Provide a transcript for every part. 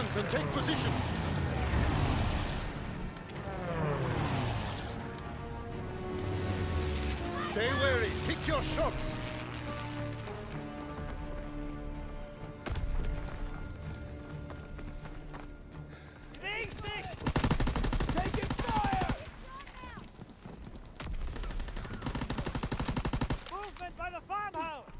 guns and take position. Stay wary. Pick your shots. By the farmhouse!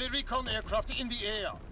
enemy recon aircraft in the air.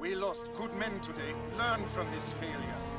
We lost good men today. Learn from this failure.